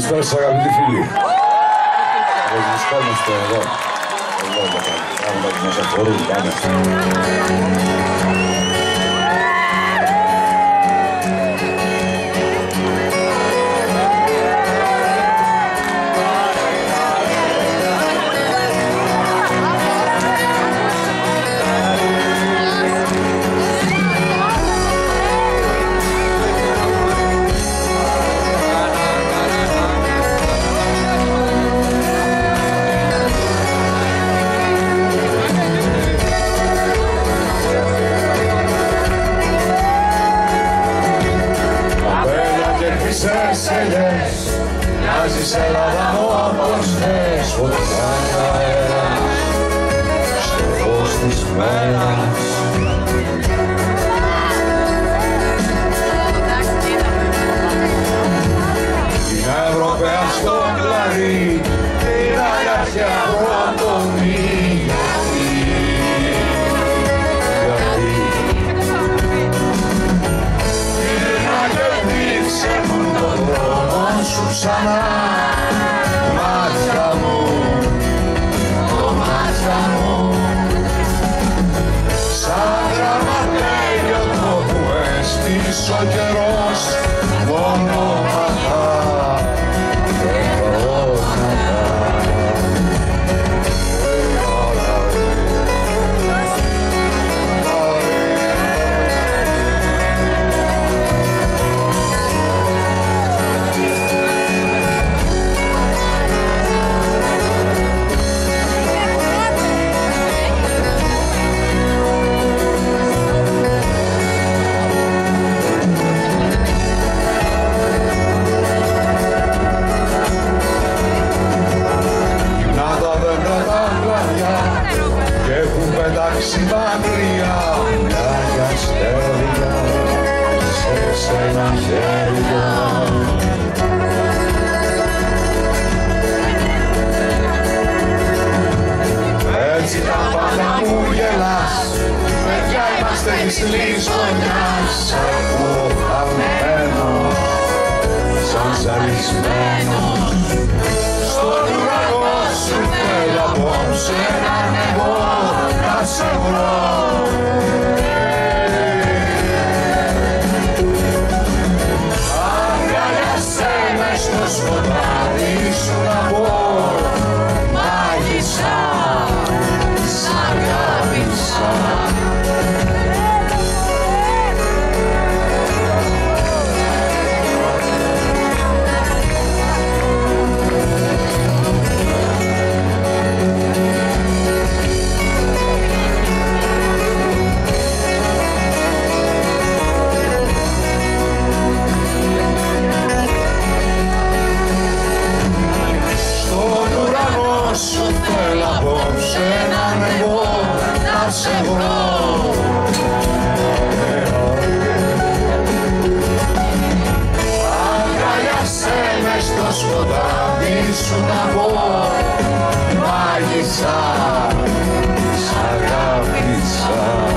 Καλησπέρα σας αγαπητοί φίλοι. Βρισκόμαστε εδώ. Εδώ τα πράγματα που μας αφορούν πάντα. Χρυσές ελιές Μοιάζεις Ελλάδα μου όπως θες Φωτιά και αέρας Στο φως της μέρας Την Ευρωπαία στο κλαρί Την αγαθιά πρωτομή Γιατί Γιατί Γύρνα σου έχουν πετάξει μακριά μια για αστέρια σε σένα χέρια. Έτσι τα πάντα μου γελάς παιδιά είμαστε της λησμονιάς ακούω χαμένος σαν ζαλισμένος. Στον ουρανό σου θέλω απόψε να ανεβώ. να σε βρω Christmas. σκοτάδι σου να βγω Μάγισσα, σ' αγάπησα.